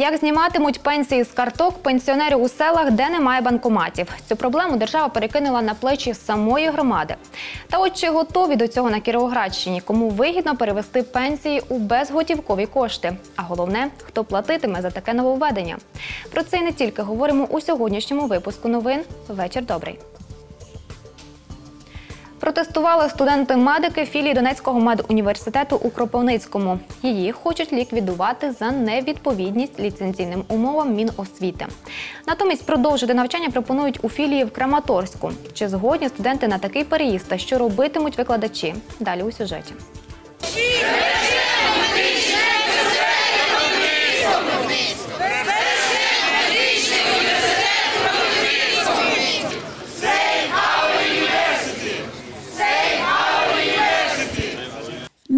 Як зніматимуть пенсії з карток пенсіонерів у селах, де немає банкоматів? Цю проблему держава перекинула на плечі самої громади. Та от чи готові до цього на Кіровоградщині? Кому вигідно перевести пенсії у безготівкові кошти? А головне, хто платитиме за таке нововведення? Про це і не тільки говоримо у сьогоднішньому випуску новин. Вечір добрий. Протестували студенти-медики філії Донецького медуніверситету у Кропивницькому. Її хочуть ліквідувати за невідповідність ліцензійним умовам Міносвіти. Натомість продовжити навчання пропонують у філії в Краматорську. Чи згодні студенти на такий переїзд та що робитимуть викладачі? Далі у сюжеті.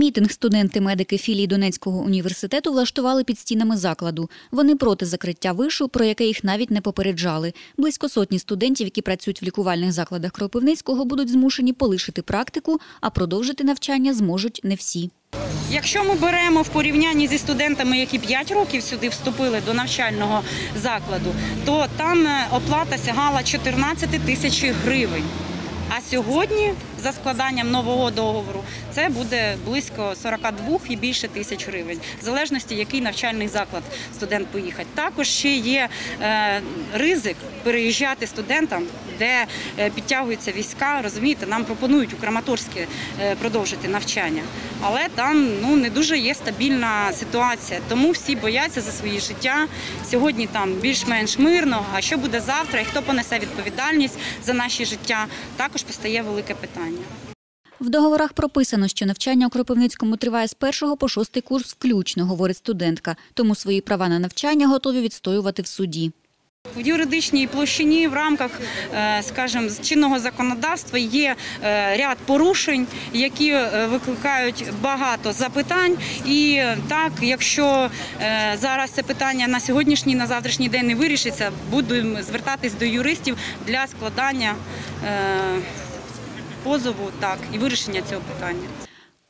Мітинг студенти-медики філії Донецького університету влаштували під стінами закладу. Вони проти закриття вишу, про яке їх навіть не попереджали. Близько сотні студентів, які працюють в лікувальних закладах Кропивницького, будуть змушені полишити практику, а продовжити навчання зможуть не всі. Якщо ми беремо в порівнянні зі студентами, які 5 років сюди вступили до навчального закладу, то там е, оплата сягала 14 тисяч гривень. А сьогодні за складанням нового договору це буде близько 42 і більше тисяч гривень, в залежності, який навчальний заклад студент поїхать. Також ще є е, ризик переїжджати студентам, де е, підтягуються війська. Розумієте, нам пропонують у Краматорське е, продовжити навчання, але там ну не дуже є стабільна ситуація. Тому всі бояться за свої життя. Сьогодні там більш-менш мирно. А що буде завтра? І хто понесе відповідальність за наші життя? Також постає велике питання. В договорах прописано, що навчання у Кропивницькому триває з першого по шостий курс включно, говорить студентка. Тому свої права на навчання готові відстоювати в суді. В юридичній площині в рамках, е, скажімо, чинного законодавства є е, ряд порушень, які е, викликають багато запитань. І так, якщо зараз це питання на сьогоднішній, на завтрашній день не вирішиться, будемо звертатись до юристів для складання позову так і вирішення цього питання.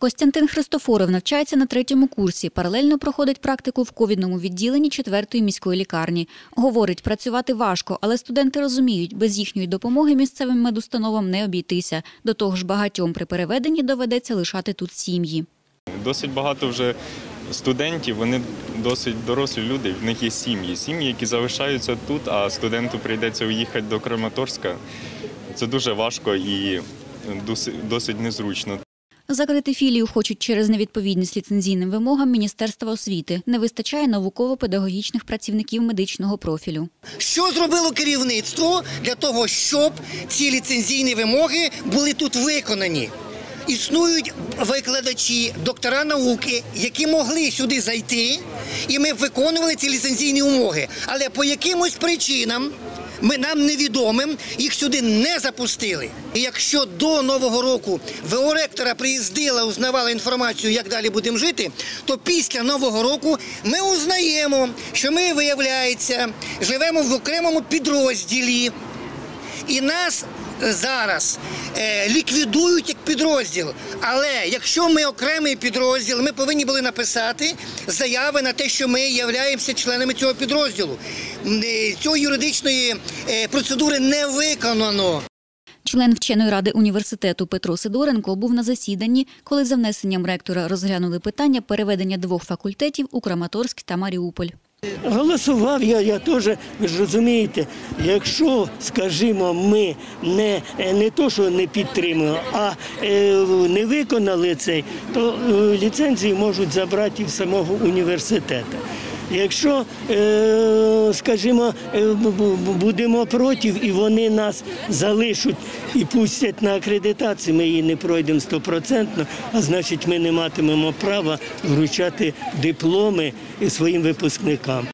Костянтин Христофоров навчається на третьому курсі. Паралельно проходить практику в ковідному відділенні четвертої міської лікарні. Говорить, працювати важко, але студенти розуміють, без їхньої допомоги місцевим медустановам не обійтися. До того ж, багатьом при переведенні доведеться лишати тут сім'ї. Досить багато вже студентів, вони досить дорослі люди, в них є сім'ї. Сім'ї, які залишаються тут, а студенту прийдеться уїхати до Краматорська. Це дуже важко і досить, досить незручно. Закрити філію хочуть через невідповідність ліцензійним вимогам Міністерства освіти. Не вистачає науково-педагогічних працівників медичного профілю. Що зробило керівництво для того, щоб ці ліцензійні вимоги були тут виконані? Існують викладачі, доктора науки, які могли сюди зайти, і ми виконували ці ліцензійні умови. Але по якимось причинам ми нам невідомим їх сюди не запустили. І якщо до нового року ВО ректора приїздила, узнавала інформацію, як далі будемо жити, то після нового року ми узнаємо, що ми, виявляється, живемо в окремому підрозділі. І нас зараз е, ліквідують як підрозділ. Але якщо ми окремий підрозділ, ми повинні були написати заяви на те, що ми являємося членами цього підрозділу. Е, Цієї юридичної е, процедури не виконано. Член вченої ради університету Петро Сидоренко був на засіданні, коли за внесенням ректора розглянули питання переведення двох факультетів у Краматорськ та Маріуполь. Голосував я, я теж, ви ж розумієте, якщо, скажімо, ми не, не то, що не підтримуємо, а е, не виконали цей, то е, ліцензії можуть забрати і в самого університету. Якщо, е, скажімо, е, бу- бу- будемо проти і вони нас залишать і пустять на акредитацію, ми її не пройдемо стопроцентно, а значить ми не матимемо права вручати дипломи своїм випускникам.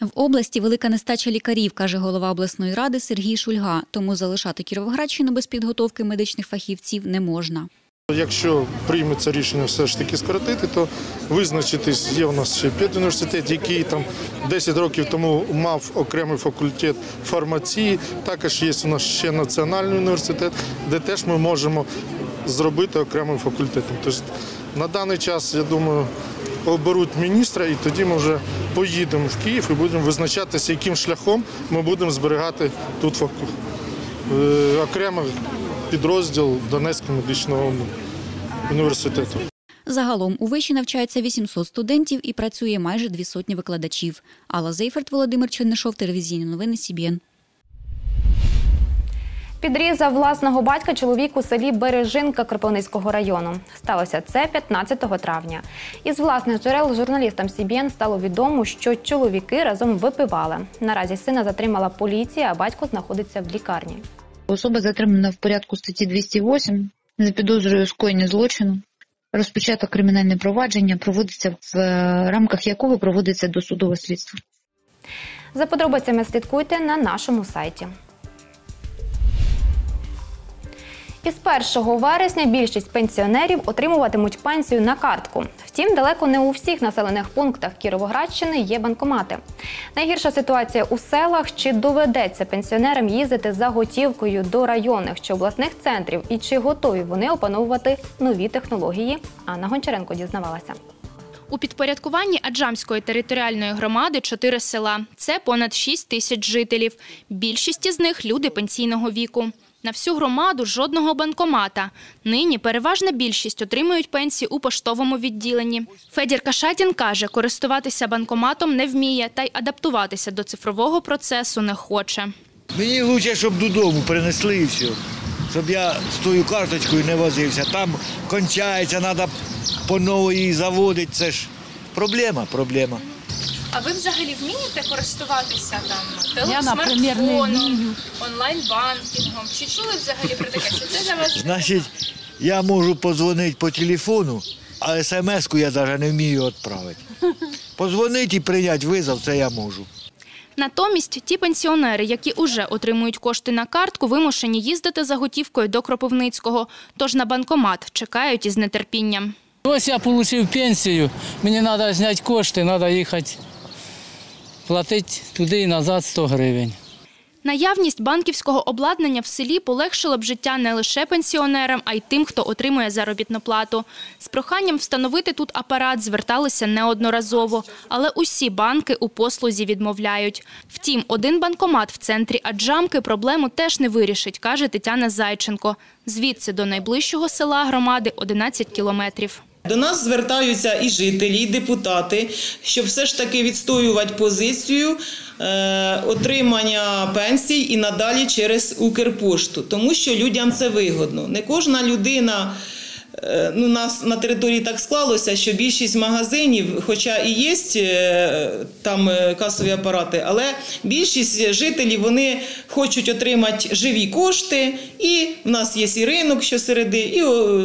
В області велика нестача лікарів, каже голова обласної ради Сергій Шульга. Тому залишати Кіровоградщину без підготовки медичних фахівців не можна. Якщо прийметься рішення все ж таки скоротити, то визначитись є у нас ще педуніверситет, який там 10 років тому мав окремий факультет фармації. Також є у нас ще національний університет, де теж ми можемо зробити окремим факультетом. Тобто на даний час, я думаю, оберуть міністра, і тоді ми вже поїдемо в Київ і будемо визначатися, яким шляхом ми будемо зберігати тут е, окремий підрозділ Донецького медичного університету. Загалом у виші навчається 800 студентів і працює майже дві сотні викладачів. Алла Зейферт, Володимир Чернишов, телевізійні новини СІБІН. Підрізав власного батька чоловік у селі Бережинка Кропивницького району. Сталося це 15 травня. Із власних джерел журналістам СІБІН стало відомо, що чоловіки разом випивали. Наразі сина затримала поліція, а батько знаходиться в лікарні. Особа затримана в порядку статті 208 за підозрою скоєння злочину. Розпочато кримінальне провадження проводиться в е, рамках якого проводиться досудове слідство. За подробицями слідкуйте на нашому сайті. Із 1 вересня більшість пенсіонерів отримуватимуть пенсію на картку. Втім, далеко не у всіх населених пунктах Кіровоградщини є банкомати. Найгірша ситуація у селах. Чи доведеться пенсіонерам їздити за готівкою до районних чи обласних центрів і чи готові вони опановувати нові технології? Анна Гончаренко дізнавалася. У підпорядкуванні Аджамської територіальної громади чотири села. Це понад 6 тисяч жителів. Більшість із них люди пенсійного віку. На всю громаду жодного банкомата. Нині переважна більшість отримують пенсії у поштовому відділенні. Федір Кашатін каже, користуватися банкоматом не вміє та й адаптуватися до цифрового процесу не хоче. Мені краще, щоб додому принесли і все. Щоб я з тою карточкою не возився. Там кончається, треба по новій заводити. Це ж проблема, проблема. А ви взагалі вмієте користуватися там Я, наприклад, онлайн-банкінгом? Чи чули взагалі про таке? Чи це для вас Значить, я можу подзвонити по телефону, а смс-ку я навіть не вмію відправити. Позвонити і прийняти визов, це я можу. Натомість ті пенсіонери, які уже отримують кошти на картку, вимушені їздити за готівкою до Кропивницького. Тож на банкомат чекають із нетерпінням. Ось я отримав пенсію, мені треба зняти кошти, треба їхати платити туди і назад 100 гривень. Наявність банківського обладнання в селі полегшила б життя не лише пенсіонерам, а й тим, хто отримує заробітну плату. З проханням встановити тут апарат зверталися неодноразово, але усі банки у послузі відмовляють. Втім, один банкомат в центрі Аджамки проблему теж не вирішить, каже Тетяна Зайченко. Звідси до найближчого села громади 11 кілометрів. До нас звертаються і жителі, і депутати, щоб все ж таки відстоювати позицію е, отримання пенсій і надалі через Укрпошту, тому що людям це вигодно. Не кожна людина. е, Ну, нас на території так склалося, що більшість магазинів, хоча і є е, там касові апарати, але більшість жителів вони хочуть отримати живі кошти, і в нас є і ринок щосереди, і о,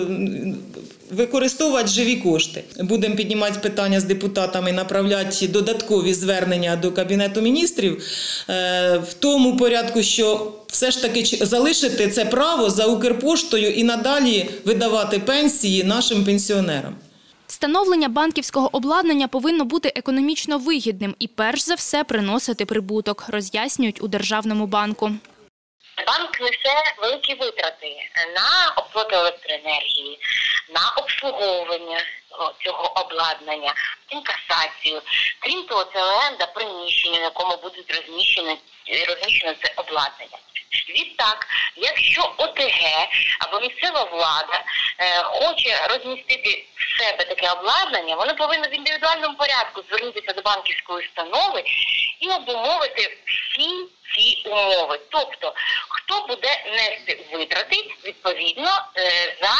використовувати живі кошти. Будемо піднімати питання з депутатами, направляти додаткові звернення до Кабінету міністрів е, в тому порядку, що все ж таки залишити це право за Укрпоштою і надалі видавати пенсії нашим пенсіонерам. Встановлення банківського обладнання повинно бути економічно вигідним і перш за все приносити прибуток, роз'яснюють у Державному банку. Банк несе великі витрати на оплату електроенергії, на обслуговування цього обладнання, інкасацію. Крім того, це оренда приміщення, на якому будуть розміщені розміщено це обладнання. Відтак, якщо ОТГ або місцева влада е, хоче розмістити в себе таке обладнання, вони повинні в індивідуальному порядку звернутися до банківської установи і обумовити всі ці умови. Тобто, хто буде нести витрати відповідно е, за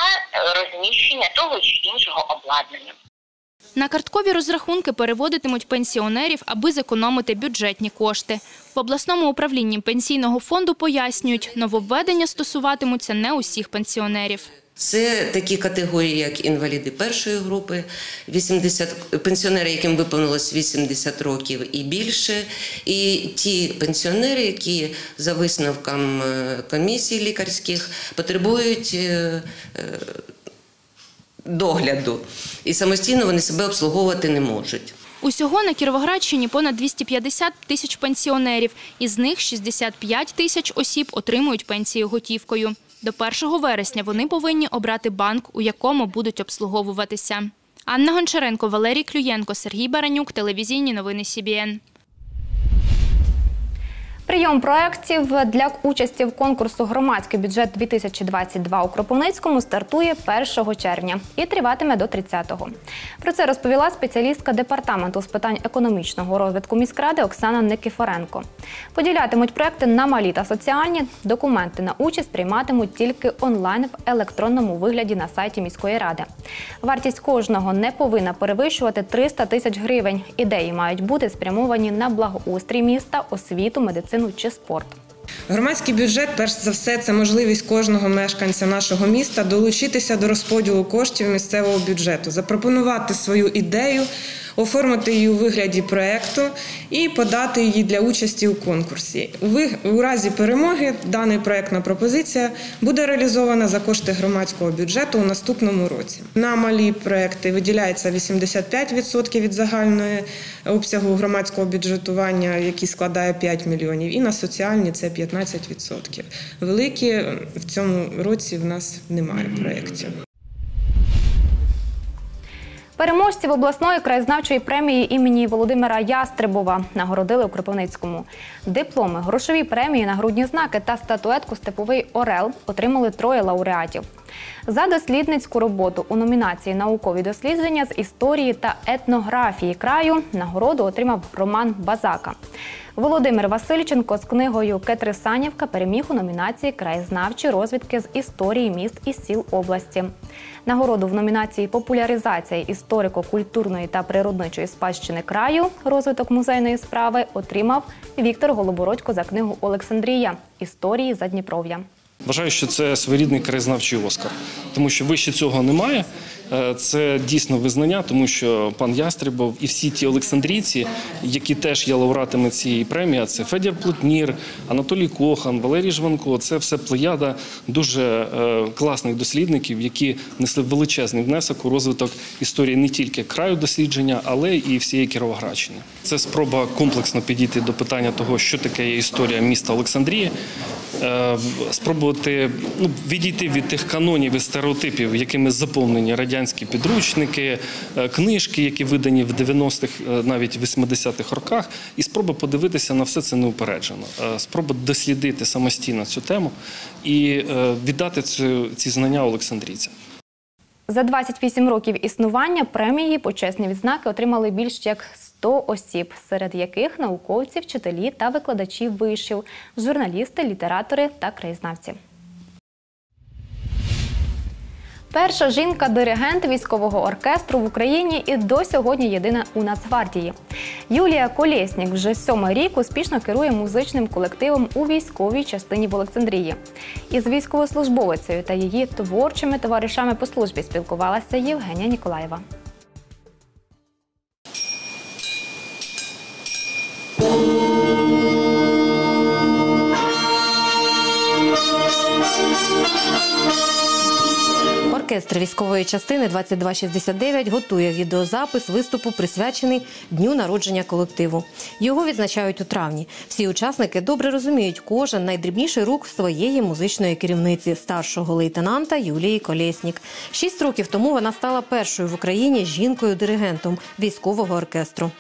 розміщення того чи іншого обладнання. На карткові розрахунки переводитимуть пенсіонерів, аби зекономити бюджетні кошти. В обласному управлінні пенсійного фонду пояснюють, нововведення стосуватимуться не усіх пенсіонерів. Це такі категорії, як інваліди першої групи, 80, пенсіонери, яким виповнилось 80 років і більше, і ті пенсіонери, які за висновком е, комісій лікарських потребують е, е, догляду, і самостійно вони себе обслуговувати не можуть. Усього на Кіровоградщині понад 250 тисяч пенсіонерів. Із них 65 тисяч осіб отримують пенсію готівкою. До 1 вересня вони повинні обрати банк, у якому будуть обслуговуватися. Анна Гончаренко, Валерій Клюєнко, Сергій Баранюк, телевізійні новини СІБІН. Прийом проєктів для участі в конкурсу Громадський бюджет 2022 у Кропивницькому стартує 1 червня і триватиме до 30-го. Про це розповіла спеціалістка департаменту з питань економічного розвитку міськради Оксана Никифоренко. Поділятимуть проекти на малі та соціальні. Документи на участь прийматимуть тільки онлайн в електронному вигляді на сайті міської ради. Вартість кожного не повинна перевищувати 300 тисяч гривень. Ідеї мають бути спрямовані на благоустрій міста, освіту, медицину чи спорт. Громадський бюджет, перш за все, це можливість кожного мешканця нашого міста долучитися до розподілу коштів місцевого бюджету, запропонувати свою ідею, оформити її у вигляді проєкту і подати її для участі у конкурсі. У разі перемоги дана проєктна пропозиція буде реалізована за кошти громадського бюджету у наступному році. На малі проєкти виділяється 85% від загальної обсягу громадського бюджетування, який складає 5 мільйонів, і на соціальні це 15%. Великі в цьому році в нас немає проєктів. Переможців обласної краєзнавчої премії імені Володимира Ястребова нагородили у Кропивницькому. Дипломи, грошові премії, нагрудні знаки та статуетку Степовий Орел отримали троє лауреатів. За дослідницьку роботу у номінації Наукові дослідження з історії та етнографії краю нагороду отримав Роман Базака. Володимир Васильченко з книгою Кетрисанівка переміг у номінації Краєзнавчі розвідки з історії міст і сіл області. Нагороду в номінації Популяризація історико-культурної та природничої спадщини краю розвиток музейної справи отримав Віктор Голобородько за книгу Олександрія Історії Задніпров'я. Вважаю, що це своєрідний краєзнавчий Оскар, тому що вище цього немає. Е, Це дійсно визнання, тому що пан Ястребов і всі ті олександрійці, які теж є лауреатами цієї премії, це Федір Плутнір, Анатолій Кохан, Валерій Жванко. Це все плеяда дуже е, класних дослідників, які несли величезний внесок у розвиток історії не тільки краю дослідження, але і всієї Кіровоградщини. Це спроба комплексно підійти до питання того, що таке історія міста Олександрії, спробувати ну, відійти від тих канонів і стереотипів, якими заповнені радянські підручники, е, книжки, які видані в 90-х, е, навіть 80-х роках, і спроба подивитися на все це неупереджено. Е, Спроба дослідити самостійно цю тему і е, віддати цю, ці знання Олександрійцям. За 28 років існування премії почесні відзнаки отримали більш як 100 осіб, серед яких науковці, вчителі та викладачі вишів, журналісти, літератори та краєзнавці. Перша жінка-диригент військового оркестру в Україні і до сьогодні єдина у Нацгвардії. Юлія Колєснік вже сьомий рік успішно керує музичним колективом у військовій частині в Олександрії. Із військовослужбовицею та її творчими товаришами по службі спілкувалася Євгенія Ніколаєва. Оркестр військової частини 2269 готує відеозапис виступу, присвячений дню народження колективу. Його відзначають у травні. Всі учасники добре розуміють кожен найдрібніший рух своєї музичної керівниці, старшого лейтенанта Юлії Колєснік. Шість років тому вона стала першою в Україні жінкою-диригентом військового оркестру.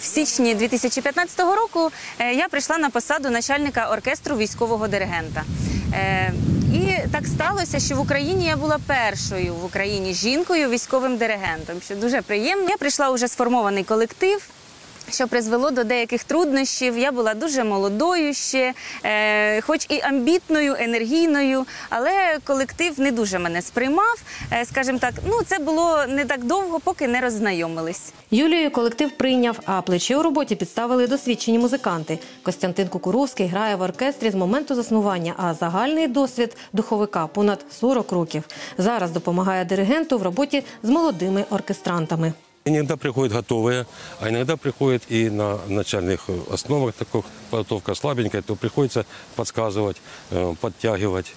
В січні 2015 року е, я прийшла на посаду начальника оркестру військового диригента. І так сталося, що в Україні я була першою в Україні жінкою військовим диригентом, що дуже приємно. Я прийшла уже сформований колектив. Що призвело до деяких труднощів. Я була дуже молодою ще, е, хоч і амбітною, енергійною, але колектив не дуже мене сприймав. Е, скажімо так, ну це було не так довго, поки не роззнайомились. Юлію колектив прийняв, а плечі у роботі підставили досвідчені музиканти. Костянтин Кукуровський грає в оркестрі з моменту заснування, а загальний досвід духовика понад 40 років. Зараз допомагає диригенту в роботі з молодими оркестрантами. Иногда приходят готовые, а иногда приходят и на начальных основах, такой подготовка слабенькая, то приходится подсказывать, э, подтягивать.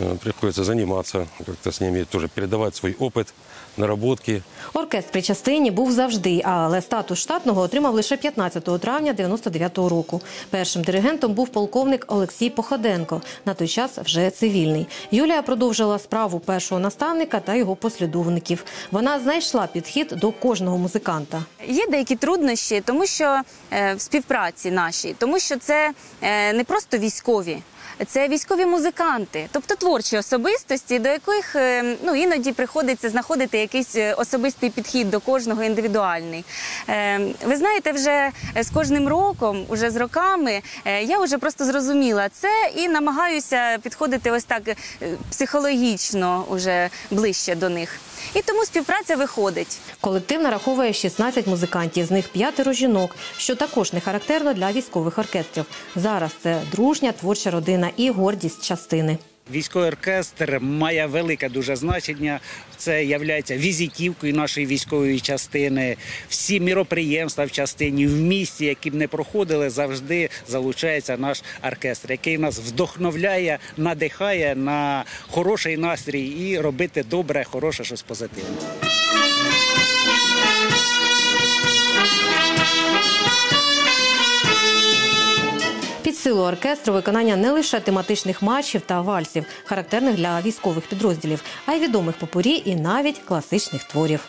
Э, Приходится заниматься, как-то с ними тоже передавать свой опыт, наработки. Оркестр при частині був завжди, але статус штатного отримав лише 15 травня 99-го року. Першим диригентом був полковник Олексій Походенко, на той час вже цивільний. Юлія продовжила справу першого наставника та його послідовників. Вона знайшла підхід до кожного музиканта. Є деякі труднощі, тому що е, в співпраці нашій, тому що це е, не просто військові. Це військові музиканти, тобто творчі особистості, до яких е, ну іноді приходиться знаходити якийсь е, особистий підхід до кожного індивідуальний. Е, Ви знаєте, вже з кожним роком, уже з роками, я вже просто зрозуміла це і намагаюся підходити ось так психологічно, уже ближче до них. І тому співпраця виходить. Колектив нараховує 16 музикантів, з них п'ятеро жінок, що також не характерно для військових оркестрів. Зараз це дружня творча родина і гордість частини. Військовий оркестр має велике дуже значення. Це є візитівкою нашої військової частини. Всі міроприємства в частині в місті, які б не проходили, завжди залучається наш оркестр, який нас вдохновляє, надихає на хороший настрій і робити добре, хороше, щось позитивне. Силу оркестру виконання не лише тематичних матчів та вальсів, характерних для військових підрозділів, а й відомих попурі і навіть класичних творів.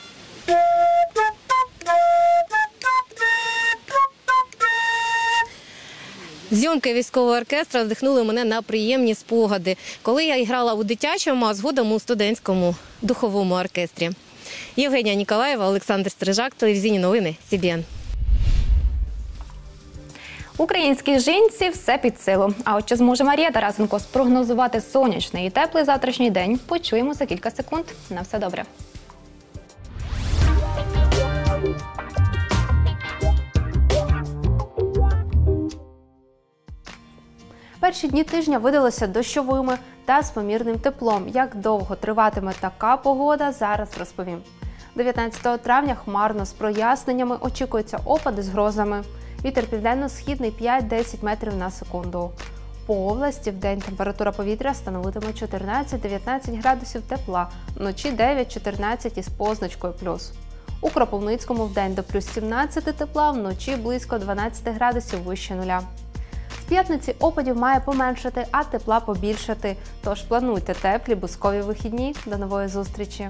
Зйомки військового оркестра вдихнули мене на приємні спогади, коли я грала у дитячому, а згодом у студентському духовому оркестрі. Євгенія Ніколаєва, Олександр Стрижак, телевізійні новини СІБІН. Українській жінці все під силу. А от чи зможе Марія Тарасенко спрогнозувати сонячний і теплий завтрашній день? Почуємо за кілька секунд. На все добре. Перші дні тижня видалися дощовими та з помірним теплом. Як довго триватиме така погода, зараз розповім. 19 травня хмарно з проясненнями очікуються опади з грозами. Вітер південно-східний 5-10 метрів на секунду. По області в день температура повітря становитиме 14-19 градусів тепла, вночі 9-14 із позначкою плюс. У Кропивницькому в день до плюс 17 тепла, вночі близько 12 градусів вище нуля. З п'ятниці опадів має поменшати, а тепла побільшати. Тож плануйте теплі бускові вихідні. До нової зустрічі!